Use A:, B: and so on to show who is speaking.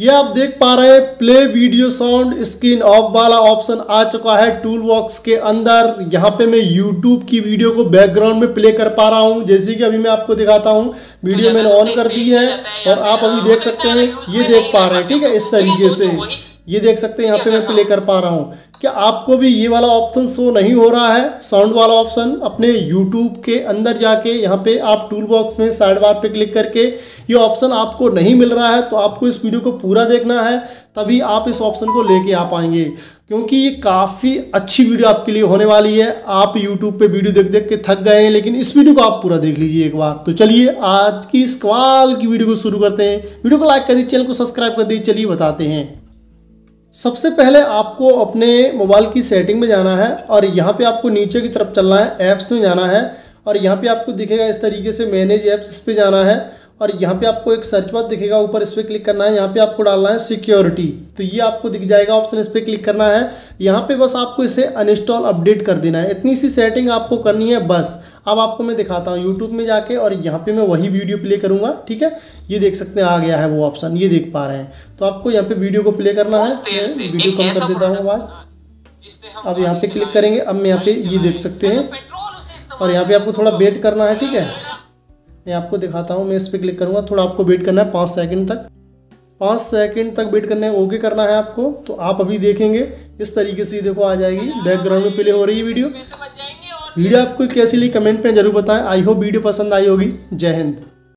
A: ये आप देख पा रहे हैं play video sound screen off वाला ऑप्शन आ चुका है टूल बॉक्स के अंदर। यहाँ पे मैं यूट्यूब की वीडियो को बैकग्राउंड में प्ले कर पा रहा हूँ। जैसे कि अभी मैं आपको दिखाता हूँ वीडियो मैंने ऑन कर दी है और आप अभी देख सकते हैं ये देख पा रहे हैं ठीक है? इस तरीके से। ये देख सकते हैं यहाँ पे मैं प्ले कर पा रहा हूँ। क्या आपको भी ये वाला ऑप्शन शो नहीं हो रहा है? साउंड वाला ऑप्शन अपने यूट्यूब के अंदर जाके यहाँ पे आप टूल बॉक्स में साइड बार पे क्लिक करके ये ऑप्शन आपको नहीं मिल रहा है तो आपको इस वीडियो को पूरा देखना है, तभी आप इस ऑप्शन को लेके आ पाएँगे। क्योंकि ये काफ़ी अच्छी वीडियो आपके लिए होने वाली है। आप यूट्यूब पे वीडियो देख देख के थक गए हैं, लेकिन इस वीडियो को आप पूरा देख लीजिए एक बार। तो चलिए, आज की इस की वीडियो को शुरू करते हैं। वीडियो को लाइक कर दीजिए चैनल को सब्सक्राइब कर दीजिए, चलिए बताते हैं। सबसे पहले आपको अपने मोबाइल की सेटिंग में जाना है और यहाँ पे आपको नीचे की तरफ़ चलना है, ऐप्स में जाना है और यहाँ पे आपको दिखेगा इस तरीके से मैनेज ऐप्स इस पर जाना है। और यहाँ पे आपको एक सर्च बार दिखेगा ऊपर इस पर क्लिक करना है यहाँ पे आपको डालना है सिक्योरिटी तो ये आपको दिख जाएगा ऑप्शन इस पर क्लिक करना है। यहाँ पे बस आपको इसे अनइंस्टॉल अपडेट कर देना है। इतनी सी सेटिंग आपको करनी है बस। अब आपको मैं दिखाता हूँ यूट्यूब में जाके और यहाँ पे मैं वही वीडियो प्ले करूँगा ठीक है? ये देख सकते हैं आ गया है वो ऑप्शन ये देख पा रहे हैं। तो आपको यहाँ पे वीडियो को प्ले करना है। वीडियो कम कर देता हूँ आवाज़। अब यहाँ पे क्लिक करेंगे अब मैं यहाँ पे ये देख सकते हैं। और यहाँ पे आपको थोड़ा वेट करना है ठीक है? मैं आपको दिखाता हूँ मैं इस पर क्लिक करूँगा थोड़ा आपको वेट करना है पाँच सेकंड तक। पाँच सेकंड तक वेट करना है ओके करना है आपको तो आप अभी देखेंगे इस तरीके से देखो आ जाएगी बैकग्राउंड में प्ले हो रही है वीडियो वीडियो आपको कैसी ली कमेंट में ज़रूर बताएँ। आई होप वीडियो पसंद आई होगी। जय हिंद।